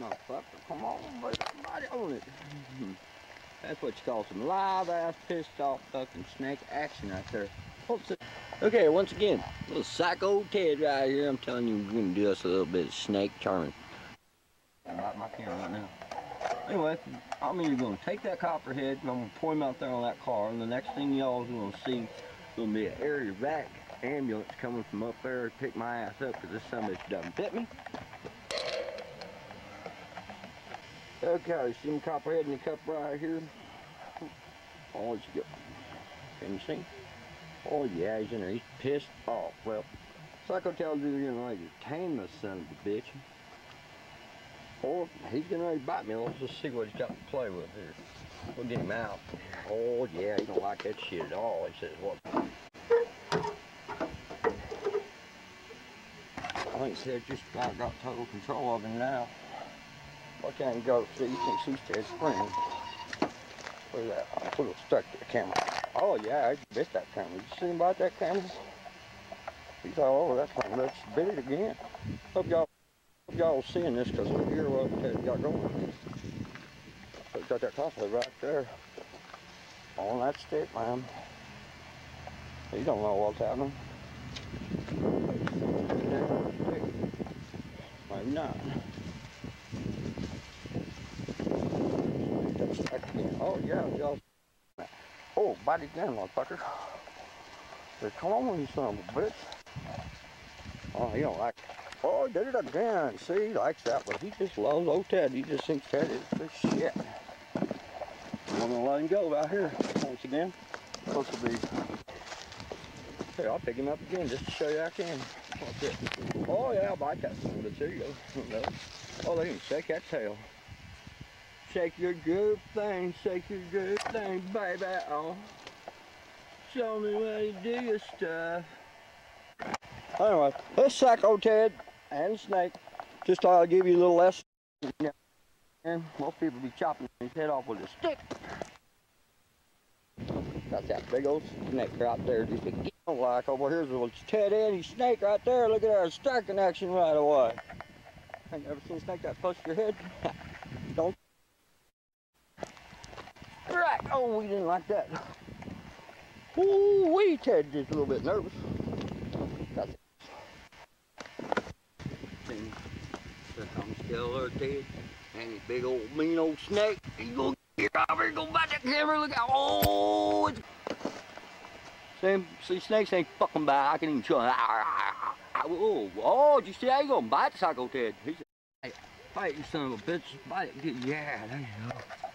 motherfucker. Come on, baby, body on it. That's what you call some live ass pissed off fucking snake action right there. It? Okay, once again, little psycho Ted right here. I'm telling you, we're gonna do us a little bit of snake charming. I'm out my camera right now. Anyway, I'm either gonna take that copperhead and I'm gonna point him out there on that car, and the next thing y'all is gonna see is gonna be an Air Evac ambulance coming from up there to pick my ass up because this son bitch done bit me. Okay, see him copperhead in the cup right here? Oh, did you go? Can you see? Oh yeah, he's in there. He's pissed off. Well, Psycho tells you you're gonna tame the son of a bitch. Or he's ready to bite me. Let's just see what he's got to play with here. We'll get him out. Oh yeah, he don't like that shit at all. He says what? I think said just about got total control of him now. Why can't go see? You can see Ted's friend. Where's that? Put a stuck to the camera. Oh yeah, I bit that camera. You see him bite that camera? He's all over oh, that camera. Let's bit it again. Hope y'all y'all seeing this because we hear what got going. So got that coffee right there. On that stick, man. He don't know what's happening. Maybe not. Oh yeah, y'all. Oh, body down, motherfucker. Come on, you a bitch. Oh, he don't like it. Oh, did it again. See, he likes that, but he just loves old Ted. He just thinks Ted is the shit. I'm gonna let him go right here once again. Supposed to be. Hey, I'll pick him up again just to show you I can. Oh yeah, I'll bite that a bitch. There you go. Oh, they can shake that tail. Shake your good thing, shake your good thing, baby. Oh, show me how you do your stuff. Anyway, this Psycho Ted and Snake, just thought I'd give you a little lesson. And most people be chopping his head off with a stick. Got that big old snake right there. Just a don't like over here's a little Ted and his snake right there. Look at our striking action right away. I never seen a snake that close to your head. don't Right. Oh, we didn't like that. Ooh, we Ted just a little bit nervous. That's it. Here comes Killer Ted and his big old mean old snake. He's gonna get over here, gonna bite that camera. Look out. Oh, it's... See, see, snakes ain't fucking bad. I can even show him. Ah, ah, ah, oh, oh, did you see how he gonna bite Psycho Ted? He said, hey, fight you son of a bitch. Bite it. Yeah, there you go.